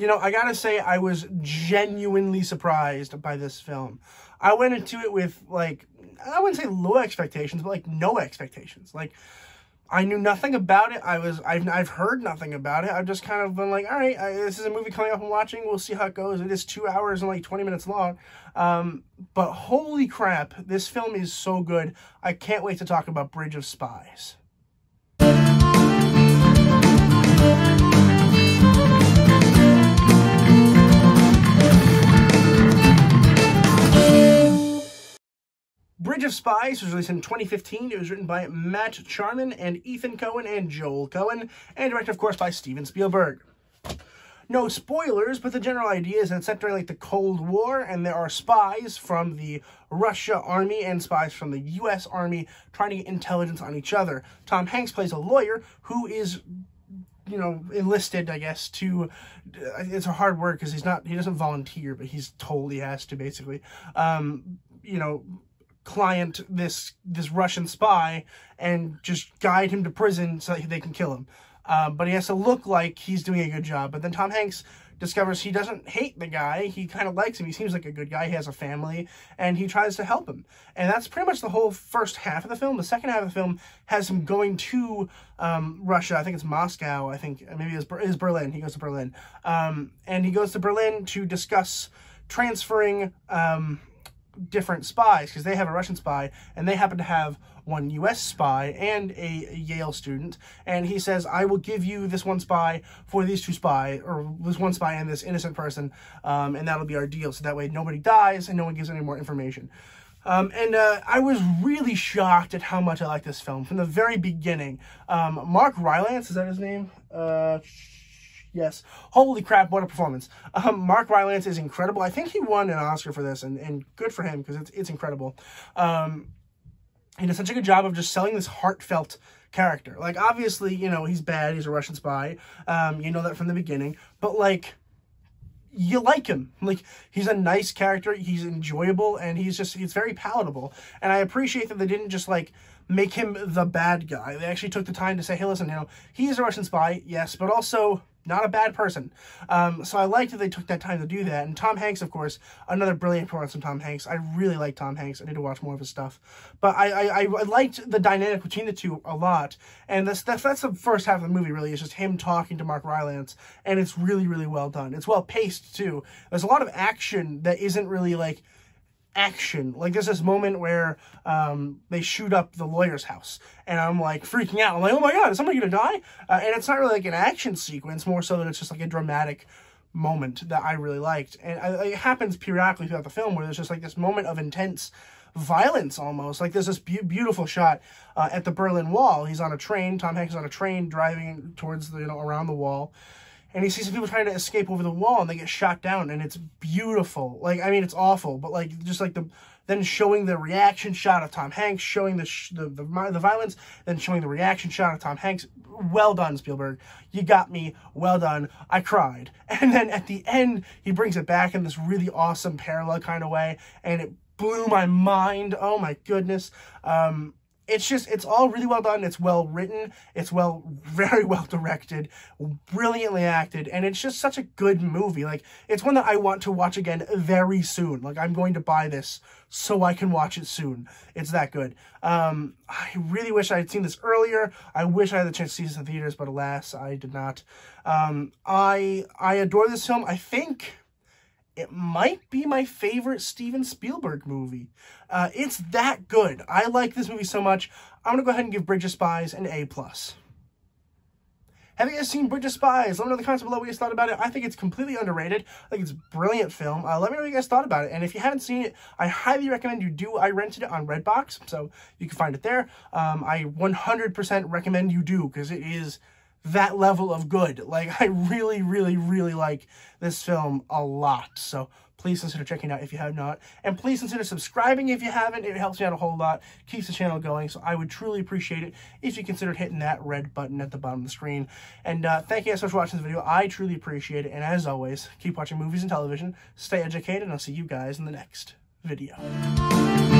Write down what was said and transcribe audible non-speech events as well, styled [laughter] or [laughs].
you know, I gotta say, I was genuinely surprised by this film. I went into it with, like, I wouldn't say low expectations, but, like, no expectations. Like, I knew nothing about it. I was, I've, I've heard nothing about it. I've just kind of been like, all right, I, this is a movie coming up I'm watching. We'll see how it goes. It is two hours and, like, 20 minutes long. Um, but holy crap, this film is so good. I can't wait to talk about Bridge of Spies. Of Spies was released in 2015. It was written by Matt Charman and Ethan Coen and Joel Coen, and directed, of course, by Steven Spielberg. No spoilers, but the general idea is that it's set during like the Cold War, and there are spies from the Russia Army and spies from the U.S. Army trying to get intelligence on each other. Tom Hanks plays a lawyer who is you know, enlisted, I guess, to, it's a hard word because he's not, he doesn't volunteer, but he's told he has to, basically, um, you know, client this this Russian spy and just guide him to prison so they can kill him. Um, but he has to look like he's doing a good job. But then Tom Hanks discovers he doesn't hate the guy. He kind of likes him. He seems like a good guy. He has a family, and he tries to help him. And that's pretty much the whole first half of the film. The second half of the film has him going to um, Russia. I think it's Moscow. I think maybe it's, it's Berlin. He goes to Berlin. Um, and he goes to Berlin to discuss transferring um, different spies because they have a Russian spy and they happen to have one US spy and a Yale student. And he says, I will give you this one spy for these two spy, or this one spy and this innocent person, um, and that'll be our deal. So that way nobody dies and no one gives any more information. Um, and uh, I was really shocked at how much I like this film from the very beginning. Um, Mark Rylance, is that his name? Uh, Yes. Holy crap, what a performance. Um, Mark Rylance is incredible. I think he won an Oscar for this, and, and good for him, because it's, it's incredible. Um, he does such a good job of just selling this heartfelt character. Like, obviously, you know, he's bad. He's a Russian spy. Um, you know that from the beginning. But, like, you like him. Like, he's a nice character. He's enjoyable, and he's just, he's very palatable. And I appreciate that they didn't just, like, make him the bad guy. They actually took the time to say, hey, listen, you know, he is a Russian spy, yes, but also not a bad person. Um, so I liked that they took that time to do that. And Tom Hanks, of course, another brilliant performance from Tom Hanks. I really like Tom Hanks. I need to watch more of his stuff. But I, I, I liked the dynamic between the two a lot. And that's, that's, that's the first half of the movie, really. It's just him talking to Mark Rylance. And it's really, really well done. It's well paced, too. There's a lot of action that isn't really, like, action. Like there's this moment where um, they shoot up the lawyer's house, and I'm like freaking out. I'm like, oh my god, is somebody gonna die? Uh, and it's not really like an action sequence, more so that it's just like a dramatic moment that I really liked. And I, it happens periodically throughout the film where there's just like this moment of intense violence almost. Like there's this be beautiful shot uh, at the Berlin Wall. He's on a train. Tom Hanks is on a train driving towards the, you know around the wall and he sees some people trying to escape over the wall and they get shot down and it's beautiful. Like i mean it's awful but like just like the then showing the reaction shot of tom hanks showing the the, the, the violence then showing the reaction shot of tom hanks. Well done spielberg. You got me. Well done. I cried. [laughs] And then at the end he brings it back in this really awesome parallel kind of way and it blew my mind. Oh my goodness. Um it's just it's all really well done it's well written it's well [laughs] very well directed brilliantly acted and it's just such a good movie. Like it's one that i want to watch again very soon. Like i'm going to buy this so i can watch it soon. It's that good. Um i really wish i had seen this earlier. I wish i had the chance to see this in theaters but alas i did not. Um i i adore this film. I think it might be my favorite Steven Spielberg movie. Uh, it's that good. I like this movie so much. I'm going to go ahead and give Bridge of Spies an A+. plus. Have you guys seen Bridge of Spies? Let me know in the comments below what you guys thought about it. I think it's completely underrated. I think it's a brilliant film. Uh, let me know what you guys thought about it. And if you haven't seen it, I highly recommend you do. I rented it on Redbox, so you can find it there. Um, I 100% recommend you do because it is that level of good. Like, I really, really, really like this film a lot. So please consider checking out if you have not. And please consider subscribing if you haven't. It helps me out a whole lot, keeps the channel going. So I would truly appreciate it if you considered hitting that red button at the bottom of the screen. And uh, thank you guys so much for watching this video. I truly appreciate it. And as always, keep watching movies and television, stay educated, and I'll see you guys in the next video.